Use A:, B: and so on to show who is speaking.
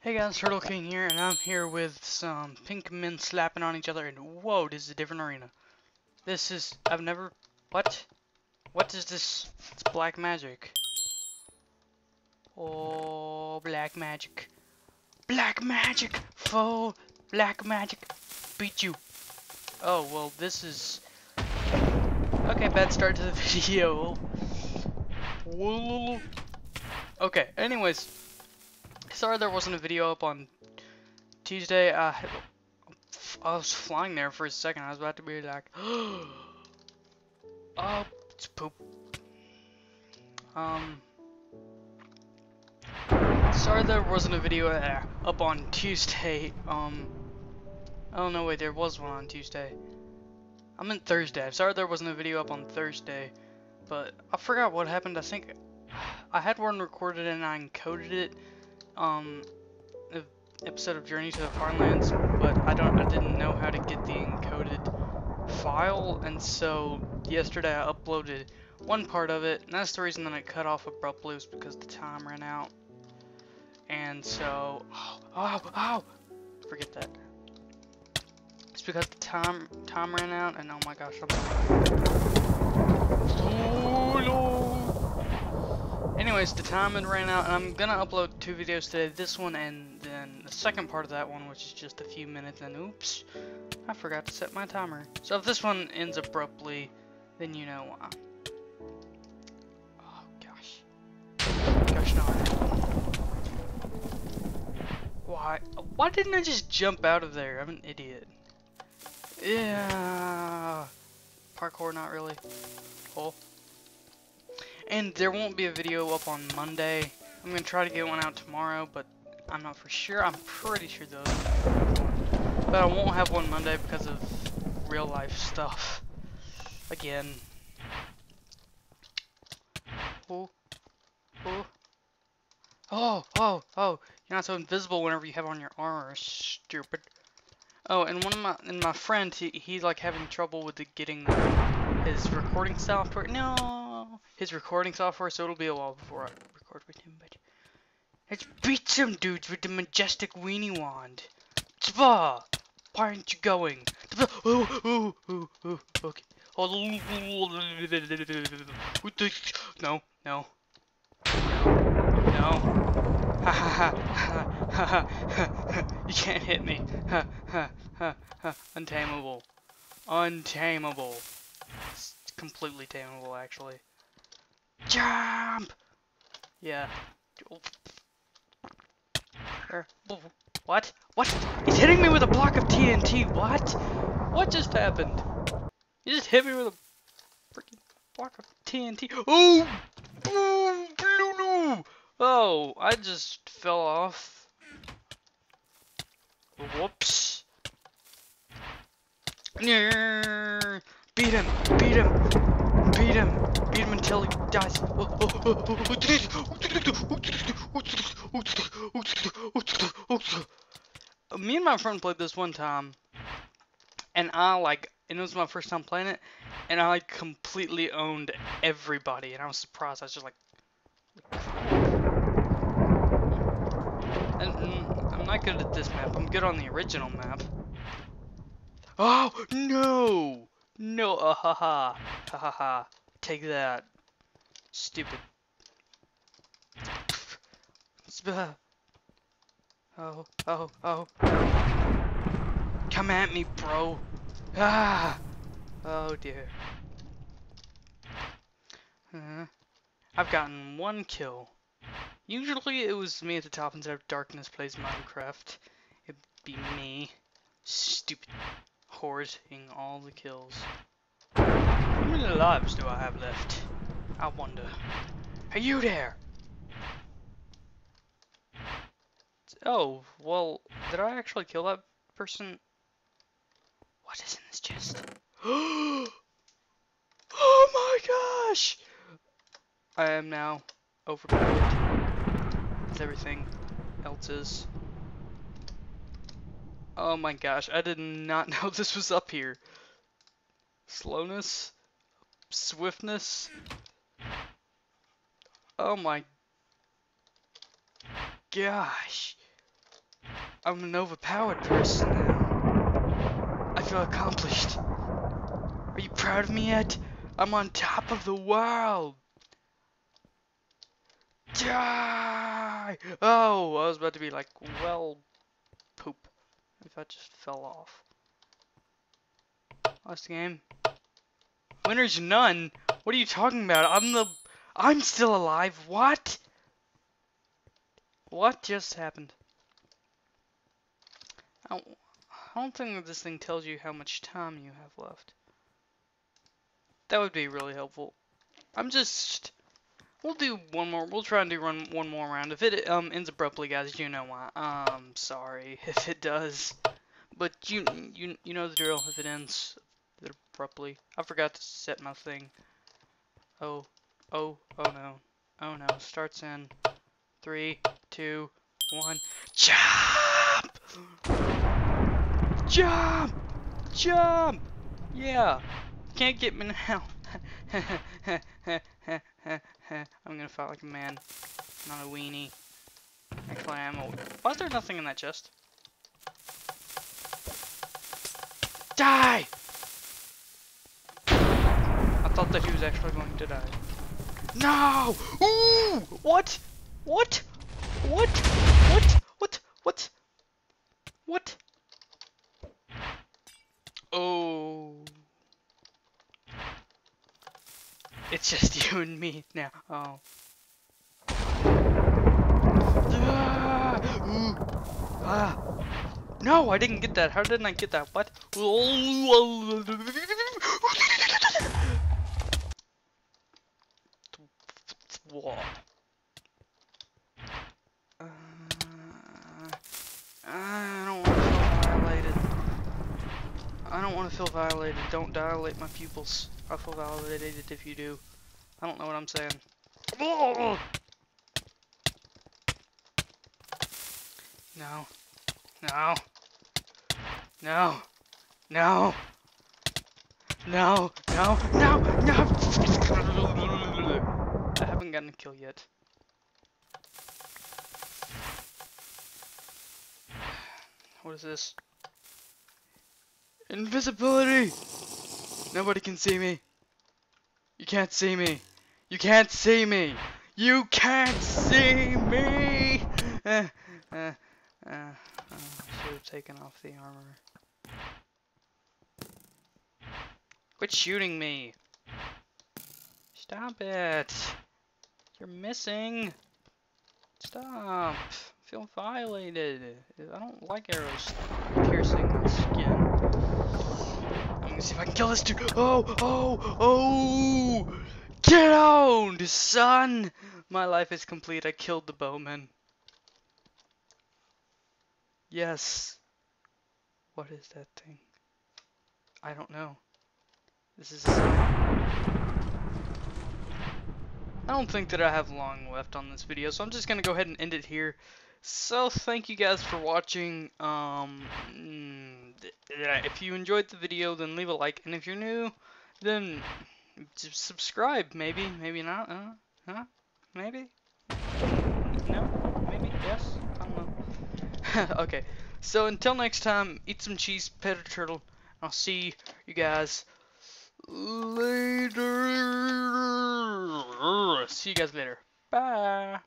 A: Hey guys, Turtle King here, and I'm here with some pink men slapping on each other, and whoa, this is a different arena. This is, I've never, what? What is this? It's black magic. Oh, black magic. Black magic! Foe! Black magic! Beat you! Oh, well, this is... Okay, bad start to the video. Okay, anyways, sorry there wasn't a video up on Tuesday. Uh, I was flying there for a second. I was about to be like, oh, it's poop. Um, sorry there wasn't a video uh, up on Tuesday. Um, oh no, wait, there was one on Tuesday. I meant Thursday. I'm sorry there wasn't a video up on Thursday, but I forgot what happened. I think I had one recorded and I encoded it um episode of Journey to the Farmlands, but I don't I didn't know how to get the encoded file, and so yesterday I uploaded one part of it, and that's the reason that I cut off abruptly was because the time ran out. And so oh oh, oh forget that. It's because the time time ran out and oh my gosh I'm Oh Lord Anyways, the time had ran out, and I'm gonna upload two videos today. This one and then the second part of that one, which is just a few minutes. And oops, I forgot to set my timer. So if this one ends abruptly, then you know why. Oh gosh, gosh no. Why? Why didn't I just jump out of there? I'm an idiot. Yeah. Parkour, not really. Hole. And there won't be a video up on Monday. I'm going to try to get one out tomorrow, but I'm not for sure. I'm pretty sure though. But I won't have one Monday because of real life stuff. Again. Oh. Oh. Oh, oh, oh. You're not so invisible whenever you have on your armor. Stupid. Oh, and one of my and my friend, he, he's like having trouble with the getting his recording software. No his recording software, so it'll be a while before I record with him, but let's beat some dudes with the majestic weenie wand. Zva! Why aren't you going? Oh, oh, oh, oh, okay. No, no. No. Ha ha You can't hit me. Ha. Untamable. Untamable. It's completely tameable, actually. Jump! Yeah. What? What? He's hitting me with a block of TNT. What? What just happened? He just hit me with a freaking block of TNT. Oh! Oh, oh, I just fell off. Whoops. Beat him! Beat him! Beat him! Beat him until he dies. Me and my friend played this one time, and I like, and it was my first time playing it, and I like completely owned everybody, and I was surprised. I was just like, and, I'm not good at this map. I'm good on the original map. Oh no! No! Uh, ha ha! Ha ha ha! Take that. Stupid. Oh, oh, oh. Come at me, bro. Ah! Oh dear. Uh, I've gotten one kill. Usually it was me at the top instead of Darkness Plays Minecraft. It'd be me. Stupid. Hoarding all the kills. How many lives do I have left? I wonder. Are you there? Oh, well, did I actually kill that person? What is in this chest? oh my gosh! I am now overpowered. Everything else is. Oh my gosh, I did not know this was up here. Slowness? Swiftness? Oh my gosh. I'm an overpowered person now. I feel accomplished. Are you proud of me yet? I'm on top of the world. Die! Oh, I was about to be like, well, poop. If I just fell off. Last game. Winner's none? What are you talking about? I'm the... I'm still alive. What? What just happened? I don't, I don't think that this thing tells you how much time you have left. That would be really helpful. I'm just... We'll do one more. We'll try and do run one more round. If it um ends abruptly, guys, you know why. Um, sorry if it does, but you you you know the drill. If it ends abruptly, I forgot to set my thing. Oh, oh, oh no, oh no. Starts in three, two, one. Jump! Jump! Jump! Yeah. Can't get me now. I'm gonna fight like a man, not a weenie. Actually, I'm a... Why is there nothing in that chest? Die! I thought that he was actually going to die. No! Ooh! What? What? What? What? What? What? What? Oh. It's just you and me now. Oh. Ah! Ah. No, I didn't get that. How didn't I get that? What? What? Uh, I don't want to feel violated. I don't want to feel violated. Don't dilate my pupils. I feel validated if you do. I don't know what I'm saying. No. No. No. No. No. No. No. No. I haven't gotten a kill yet. What is this? Invisibility! Nobody can see me. You can't see me. You can't see me. You can't see me. Uh, uh, uh, uh, should have taken off the armor. Quit shooting me. Stop it. You're missing. Stop. I feel violated. I don't like arrows piercing my skin. Gonna see if I can kill this dude. Oh, oh, oh! Get owned, son! My life is complete. I killed the bowman. Yes. What is that thing? I don't know. This is. I don't think that I have long left on this video, so I'm just gonna go ahead and end it here. So thank you guys for watching. Um, mm, if you enjoyed the video, then leave a like, and if you're new, then subscribe. Maybe, maybe not. Uh, huh? Maybe. No? Maybe. Yes. I don't know. okay. So until next time, eat some cheese, pet a turtle. I'll see you guys later. See you guys later. Bye.